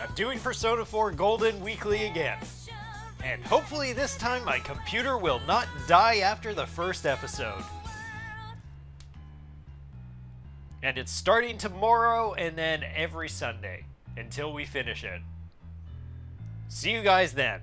I'm doing Persona 4 Golden weekly again. And hopefully this time my computer will not die after the first episode. And it's starting tomorrow and then every Sunday until we finish it. See you guys then.